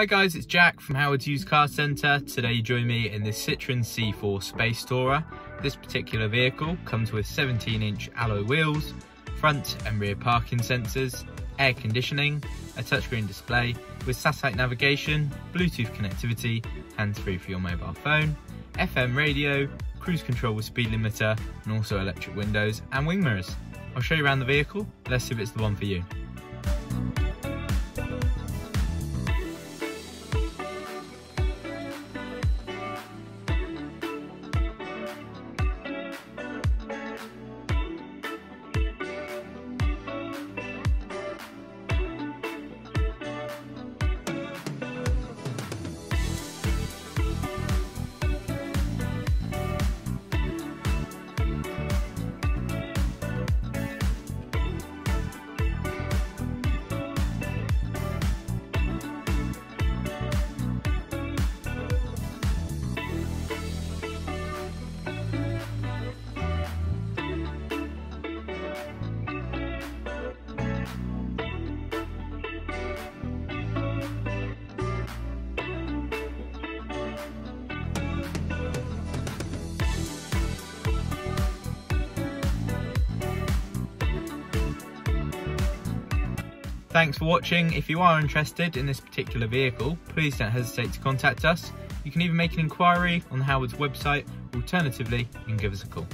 Hi guys, it's Jack from Howard's Used Car Centre. Today you join me in this Citroen C4 Space Tourer. This particular vehicle comes with 17 inch alloy wheels, front and rear parking sensors, air conditioning, a touchscreen display with satellite navigation, Bluetooth connectivity, hands-free for your mobile phone, FM radio, cruise control with speed limiter, and also electric windows and wing mirrors. I'll show you around the vehicle, let's see if it's the one for you. Thanks for watching. If you are interested in this particular vehicle, please don't hesitate to contact us. You can even make an inquiry on Howard's website. Alternatively, you can give us a call.